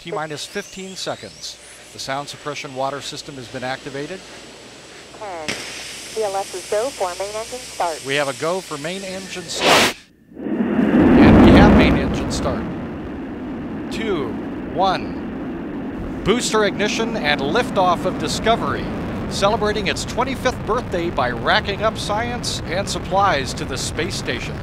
T minus 15 seconds. The sound suppression water system has been activated. 10. GLS is go for main engine start. We have a go for main engine start. And we have main engine start. Two, one. Booster ignition and liftoff of Discovery, celebrating its 25th birthday by racking up science and supplies to the space station.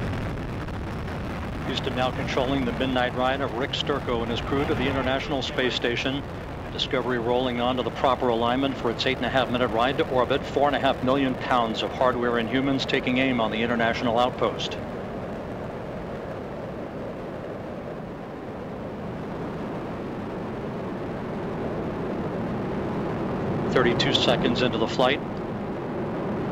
Houston now controlling the midnight ride of Rick Sturckow and his crew to the International Space Station. Discovery rolling on to the proper alignment for its eight and a half minute ride to orbit. Four and a half million pounds of hardware and humans taking aim on the International Outpost. Thirty-two seconds into the flight.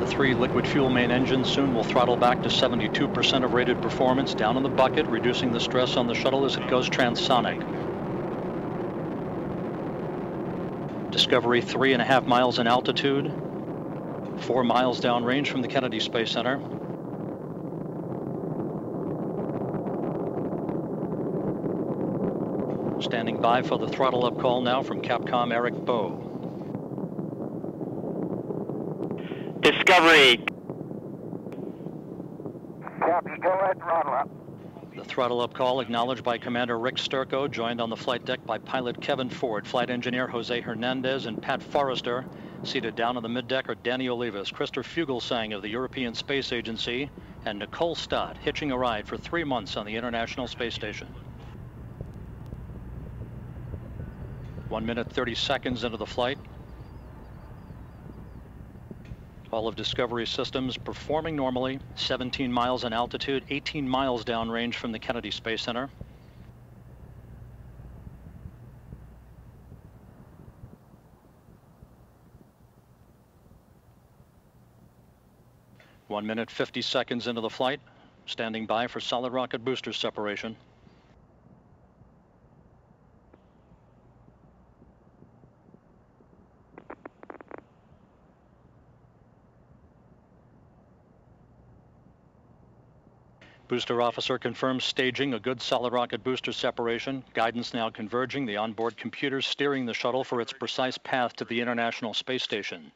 The three liquid fuel main engines soon will throttle back to 72% of rated performance down in the bucket, reducing the stress on the shuttle as it goes transonic. Discovery three and a half miles in altitude, four miles downrange from the Kennedy Space Center. Standing by for the throttle up call now from Capcom Eric Boe. Discovery. Copy, go ahead, throttle up. The throttle up call acknowledged by Commander Rick Sturckow, joined on the flight deck by pilot Kevin Ford, flight engineer Jose Hernandez, and Pat Forrester. Seated down on the middeck are Danny Olivas, Christer Fuglesang of the European Space Agency, and Nicole Stott, hitching a ride for three months on the International Space Station. One minute, 30 seconds into the flight. All of Discovery systems performing normally, 17 miles in altitude, 18 miles downrange from the Kennedy Space Center. One minute, 50 seconds into the flight, standing by for solid rocket booster separation. Booster officer confirms staging a good solid rocket booster separation. Guidance now converging. The onboard computers steering the shuttle for its precise path to the International Space Station.